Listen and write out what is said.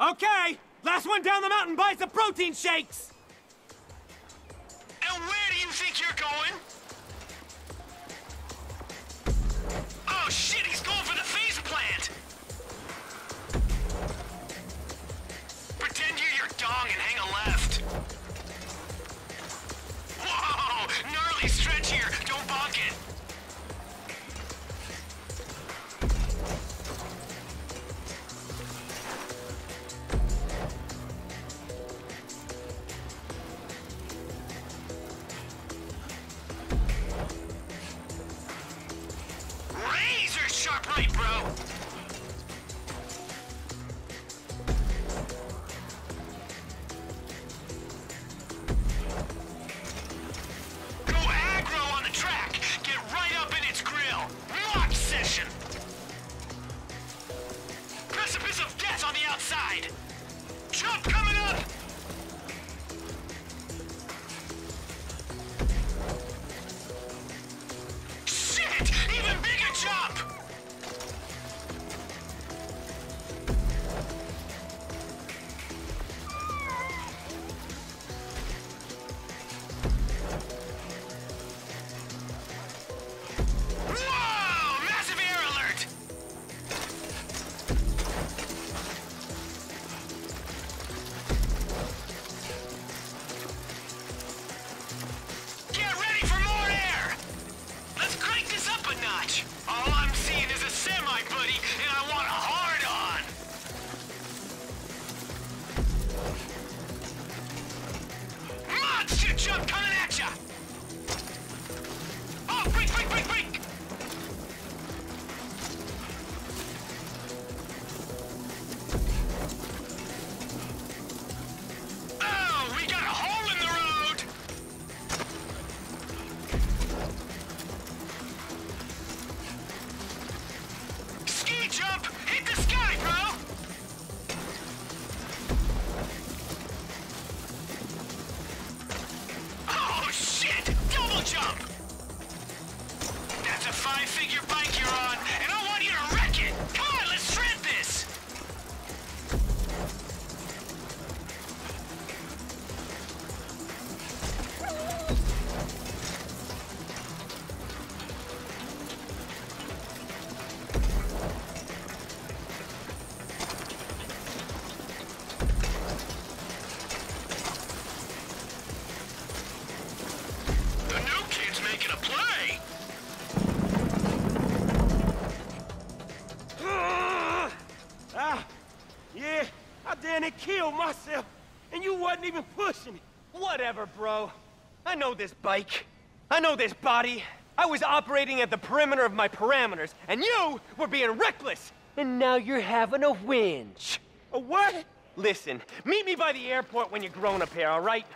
Okay, last one down the mountain buys the protein shakes! And where do you think you're going? Oh shit, he's going for the phase plant! Pretend you're your dong and hang a left. Whoa! Gnarly stretch here, don't bonk it. Right, bro! All I'm seeing is a semi, buddy, and I want a hard on! Monster jump five-figure Damn near killed myself, and you wasn't even pushing it. Whatever, bro. I know this bike. I know this body. I was operating at the perimeter of my parameters, and you were being reckless. And now you're having a whinge. A what? Listen, meet me by the airport when you're grown up here, all right?